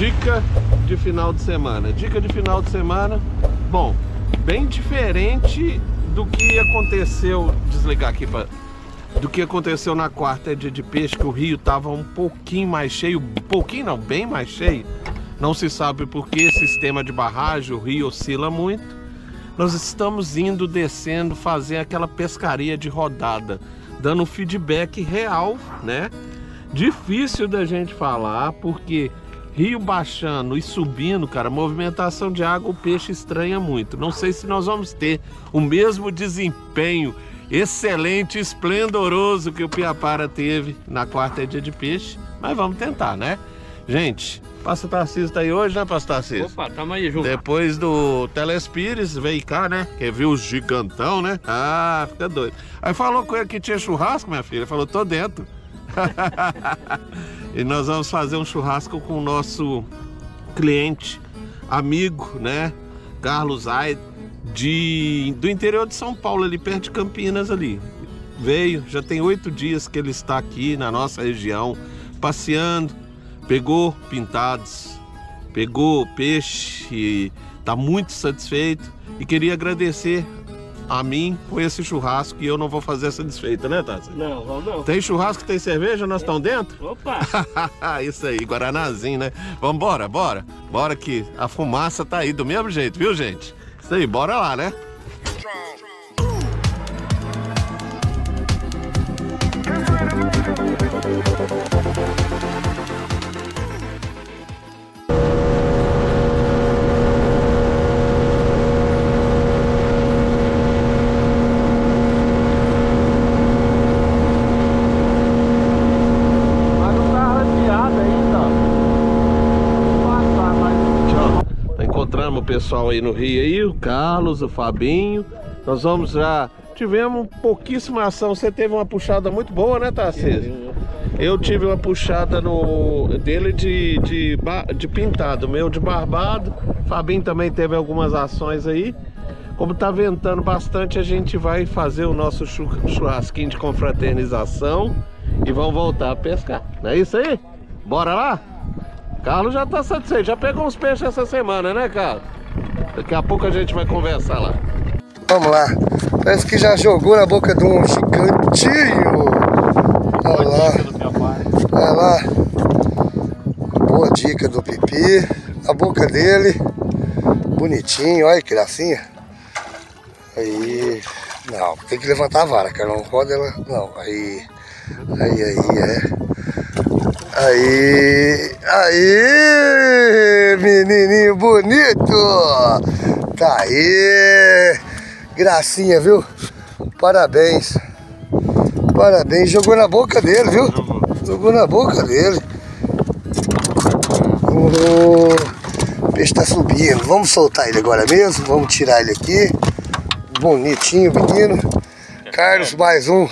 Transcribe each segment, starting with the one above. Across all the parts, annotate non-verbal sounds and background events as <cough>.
Dica de final de semana. Dica de final de semana. Bom, bem diferente do que aconteceu. Desligar aqui para do que aconteceu na quarta dia de peixe, que o rio estava um pouquinho mais cheio, pouquinho não, bem mais cheio. Não se sabe por que sistema de barragem, o rio oscila muito. Nós estamos indo, descendo, fazer aquela pescaria de rodada, dando feedback real, né? Difícil da gente falar, porque rio baixando e subindo, cara, movimentação de água, o peixe estranha muito. Não sei se nós vamos ter o mesmo desempenho excelente, esplendoroso que o Piapara teve na quarta dia de peixe, mas vamos tentar, né? Gente, Pastor Tarcísio tá aí hoje, né, Pastor Tarcísio? Opa, tamo aí, Ju. Depois do Telespires, veio cá, né? Que viu os gigantão, né? Ah, fica doido. Aí falou com ele que tinha churrasco, minha filha. Falou, tô dentro. <laughs> e nós vamos fazer um churrasco com o nosso cliente, amigo, né? Carlos Aide de, do interior de São Paulo, ali perto de Campinas ali. Veio, já tem oito dias que ele está aqui na nossa região, passeando, pegou pintados, pegou peixe está muito satisfeito e queria agradecer a mim com esse churrasco e eu não vou fazer essa desfeita, né, Tassi? Não, vamos não. Tem churrasco, tem cerveja, nós estamos dentro? Opa! <laughs> Isso aí, Guaranazinho, né? Vambora, bora. Bora que a fumaça tá aí do mesmo jeito, viu, gente? Isso aí, bora lá, né? Encontramos o pessoal aí no Rio aí, o Carlos, o Fabinho. Nós vamos já. Tivemos pouquíssima ação. Você teve uma puxada muito boa, né, Tarcísio? Eu tive uma puxada no dele de, de, de pintado, meu de barbado. Fabinho também teve algumas ações aí. Como tá ventando bastante, a gente vai fazer o nosso churrasquinho de confraternização e vamos voltar a pescar. Não é isso aí? Bora lá? Carlos já tá satisfeito, já pegou uns peixes essa semana, né, Carlos? Daqui a pouco a gente vai conversar lá. Vamos lá. Parece que já jogou na boca de um gigantinho. Olha lá. Olha lá. Boa dica do Pipi. A boca dele. Bonitinho, olha que gracinha. Aí. Não, tem que levantar a vara, cara. Não pode ela. Não, aí. Aí, aí, é. Aí, aí, menininho bonito. Tá aí. Gracinha, viu? Parabéns. Parabéns. Jogou na boca dele, viu? Jogou na boca dele. O peixe tá subindo. Vamos soltar ele agora mesmo. Vamos tirar ele aqui. Bonitinho, menino. Carlos, mais um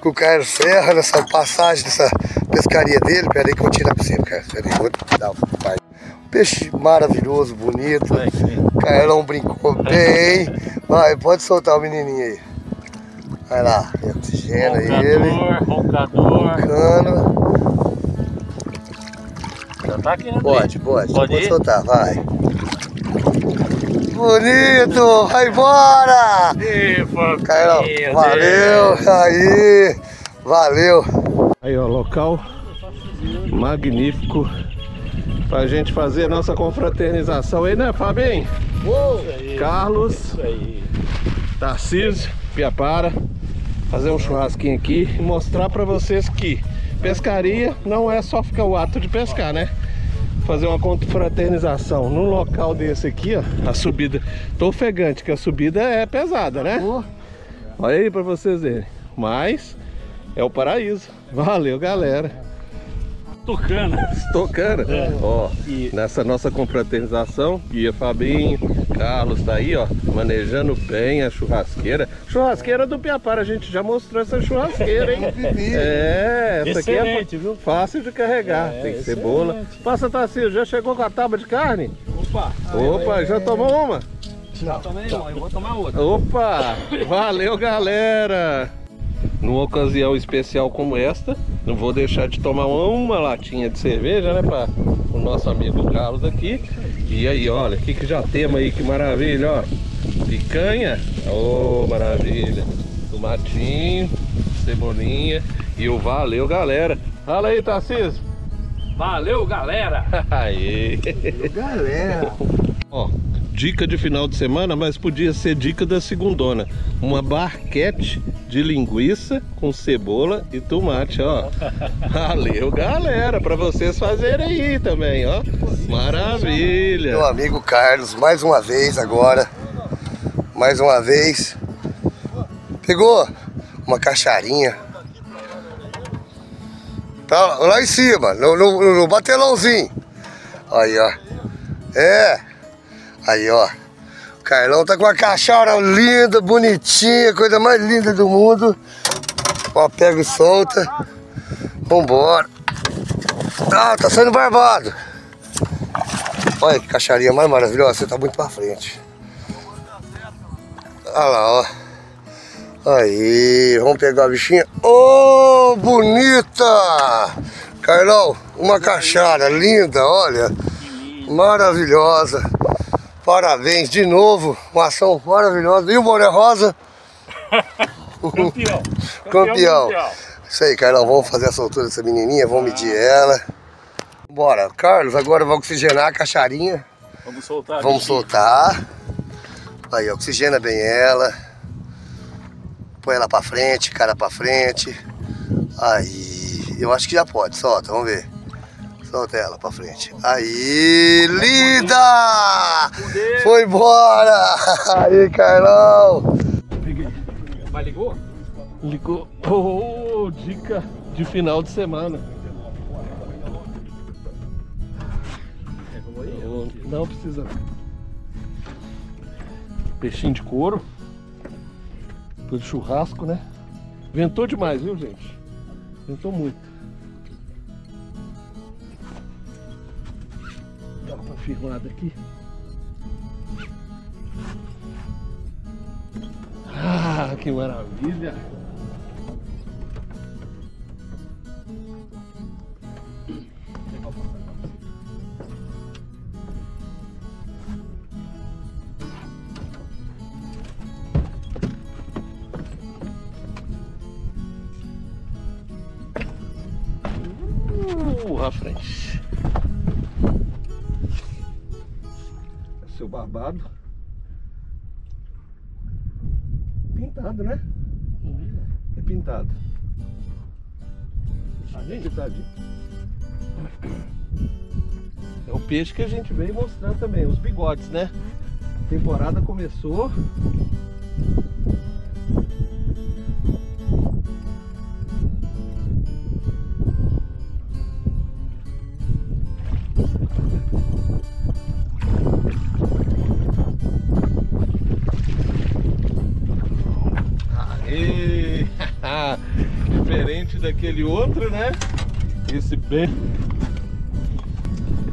com o Carlos Ferra nessa passagem dessa pescaria dele. Pera aí que eu vou tirar pra você, cara. Pera aí, vou dar um pai. Peixe maravilhoso, bonito. O Carlão brincou bem. Vai, pode soltar o menininho aí. Vai lá, oxigena ele. Roncador. Roncando. Já tá aqui, né? Pode, pode. Pode Pode soltar, vai. Bonito! Vai embora! Carlão, valeu! Aí! Valeu! Aí, ó, local magnífico pra gente fazer a nossa confraternização aí, né, Fabinho? Carlos, Isso aí. Tarcísio, Piapara, fazer um churrasquinho aqui e mostrar pra vocês que pescaria não é só ficar o ato de pescar, né? Fazer uma confraternização num local desse aqui, ó, a subida, tô ofegante, que a subida é pesada, né? Olha aí pra vocês verem, mas é o paraíso. Valeu, galera. Tucana. Tocando. Ó, E- nessa nossa confraternização, Guia Fabinho, Carlos tá aí, ó, manejando bem a churrasqueira. Churrasqueira do Piapara, a gente já mostrou essa churrasqueira, hein? <laughs> é, essa aqui é Excelente, viu? fácil de carregar, É, tem excelente. boa. Passa, Tarcísio, já chegou com a tábua de carne? Opa. Opa, já tomou uma? Não, tomei uma, eu vou tomar outra. Opa! Valeu, galera! Numa ocasião especial como esta, não vou deixar de tomar uma latinha de cerveja, né, para o nosso amigo Carlos aqui. E aí, olha, o que, que já temos aí, que maravilha, ó. Picanha, oh, maravilha. Tomatinho, cebolinha e o valeu, galera. Fala aí, Tarcísio. Valeu, galera! <laughs> Aí. Galera. Ó, dica de final de semana, mas podia ser dica da segundona. Uma barquete de linguiça com cebola e tomate, ó. <laughs> Valeu, galera, para vocês fazerem aí também, ó. Maravilha. Meu amigo Carlos, mais uma vez agora. Mais uma vez. Pegou uma cacharinha. Tá lá em cima, no, no, no batelãozinho. Aí, ó. É. Aí, ó. O Carlão tá com uma cachaça linda, bonitinha, coisa mais linda do mundo. Ó, pega e solta. Vambora. Ah, tá saindo barbado. Olha que cacharia mais maravilhosa, você tá muito pra frente. Olha lá, ó. Aí, vamos pegar a bichinha. Ô, oh, bonita! Carlão, uma cachara linda, olha. Maravilhosa. Parabéns de novo, uma ação maravilhosa. E o Boné Rosa? <laughs> <laughs> Campeão. Campeão. Isso aí, Carlão, vamos fazer a soltura dessa menininha, vamos medir ela. Bora, Carlos, agora vai oxigenar a cacharinha. Vamos soltar. Vamos soltar. Aí, oxigena bem ela. Põe ela pra frente, cara pra frente. Aí, eu acho que já pode, solta, vamos ver. Solta ela pra frente. Aí, linda! Foi embora! Aí, Carlão! Mas ligou? Ligou. Oh, dica de final de semana. Oh, não precisa. Peixinho de couro. Depois do churrasco, né? Ventou demais, viu, gente? Ventou muito. Dá uma firmada aqui. Ah, que maravilha! Uh, à frente. Seu barbado. Pintado, né? É pintado. Bem pintadinho. É o peixe que a gente veio mostrando também, os bigodes, né? A temporada começou. Daquele outro, né? Esse bem.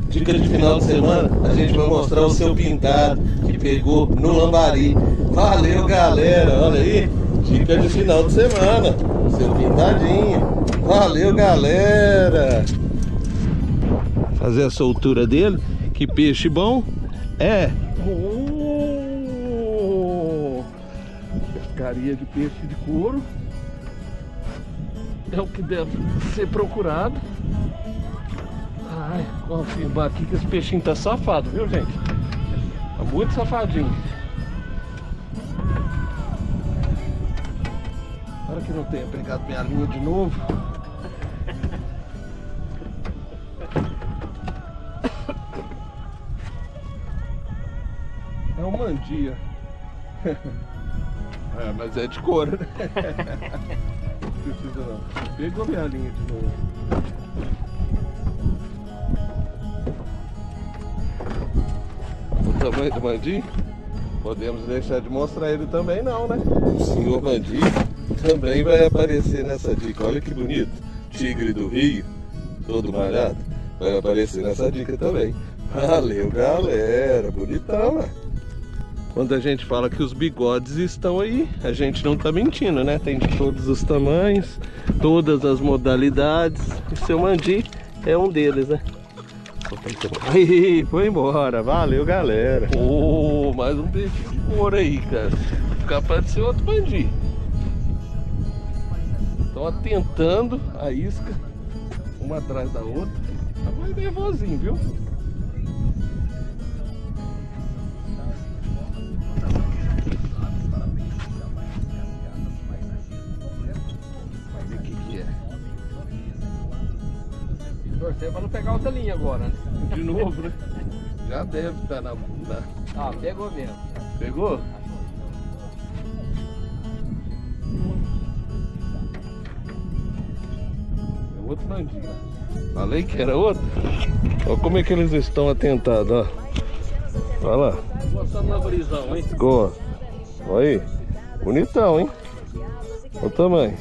Dica de final de semana, a gente vai mostrar o seu pintado que pegou no lambari. Valeu, galera! Olha aí, dica de final de semana, seu pintadinho. Valeu, galera! Fazer a soltura dele, que peixe bom é. Oh! Pescaria de peixe de couro é o que deve ser procurado. Ai, confirmar aqui que esse peixinho tá safado, viu gente? Tá muito safadinho. Para que não tenha pegado minha linha de novo. É um mandia. <laughs> É, mas é de couro, né? <laughs> Precisa não. Pegou minha linha de novo. O tamanho do mandi? Podemos deixar de mostrar ele também não, né? O senhor mandi também vai aparecer nessa dica. Olha que bonito. Tigre do Rio, todo malhado, vai aparecer nessa dica também. Valeu, galera. Bonitão, né? Quando a gente fala que os bigodes estão aí, a gente não tá mentindo, né? Tem de todos os tamanhos, todas as modalidades. E seu mandi é um deles, né? <laughs> Aí, foi embora. Valeu, galera. Ô, oh, mais um peixe de ouro aí, cara. Capaz de ser outro bandido. Estão atentando a isca, uma atrás da outra. Tá mais nervosinho, viu? Torcer pra não pegar outra linha agora, né? De novo, né? Já deve estar na, na... Ah, pegou mesmo. Pegou? É outro bandinho. Falei que era outro. Olha como é que eles estão atentados, ó. Olha lá. Mostrando na brisão, hein? Ó. Olha aí. Bonitão, hein? Olha o tamanho.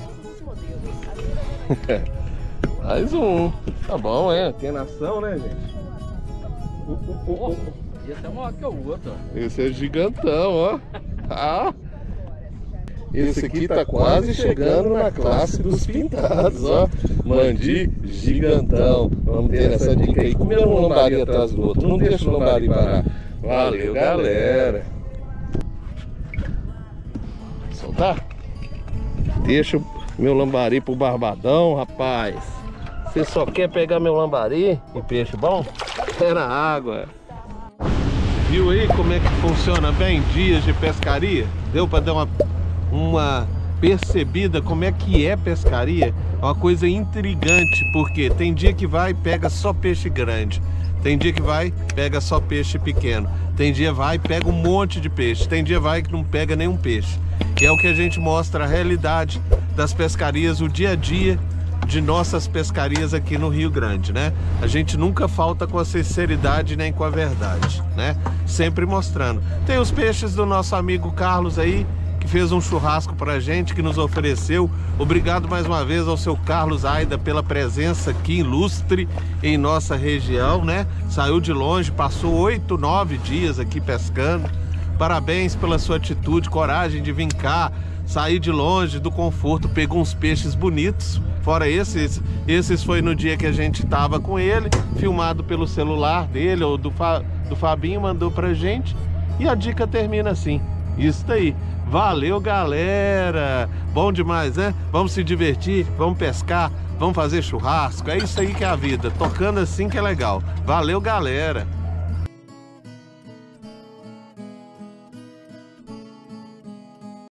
<laughs> Mais um. Tá bom, é. Tem nação, né, gente? Uh, uh, uh, Esse é maior que o outro. Esse é gigantão, ó. Ah. Esse aqui tá quase chegando na classe dos pintados, ó. Mandi gigantão. Vamos ter essa dica aí. Comendo um lambari atrás do outro. Não deixa o lambari parar. Valeu, galera. Soltar? Deixa o meu lambari pro barbadão, rapaz. Você só quer pegar meu lambari e peixe bom? É na água. Viu aí como é que funciona bem dias de pescaria? Deu para dar uma, uma percebida como é que é pescaria? É uma coisa intrigante, porque tem dia que vai e pega só peixe grande. Tem dia que vai, pega só peixe pequeno. Tem dia vai, pega um monte de peixe. Tem dia vai que não pega nenhum peixe. E é o que a gente mostra a realidade das pescarias, o dia a dia de nossas pescarias aqui no Rio Grande, né? A gente nunca falta com a sinceridade nem com a verdade, né? Sempre mostrando. Tem os peixes do nosso amigo Carlos aí, que fez um churrasco pra gente, que nos ofereceu. Obrigado mais uma vez ao seu Carlos Aida pela presença aqui ilustre em nossa região, né? Saiu de longe, passou oito, nove dias aqui pescando. Parabéns pela sua atitude, coragem de vir cá, sair de longe do conforto, pegou uns peixes bonitos. Fora esses, esses foi no dia que a gente tava com ele, filmado pelo celular dele ou do, Fa, do Fabinho, mandou pra gente. E a dica termina assim. Isso daí. Valeu, galera! Bom demais, né? Vamos se divertir, vamos pescar, vamos fazer churrasco. É isso aí que é a vida. Tocando assim que é legal. Valeu, galera!